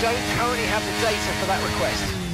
don't currently have the data for that request.